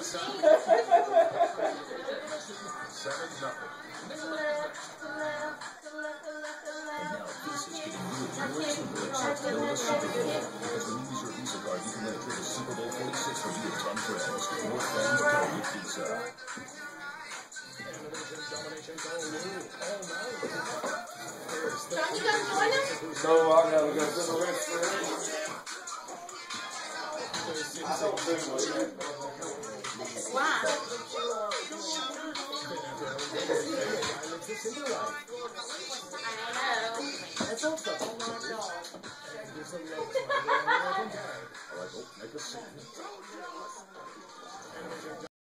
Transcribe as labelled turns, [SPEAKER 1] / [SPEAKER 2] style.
[SPEAKER 1] Seven you Super Bowl. Visa card, you can Super Bowl 10 friends. Friends
[SPEAKER 2] I'm rest don't think we're
[SPEAKER 3] why? I don't know.
[SPEAKER 4] That's okay.
[SPEAKER 1] All right, go make a.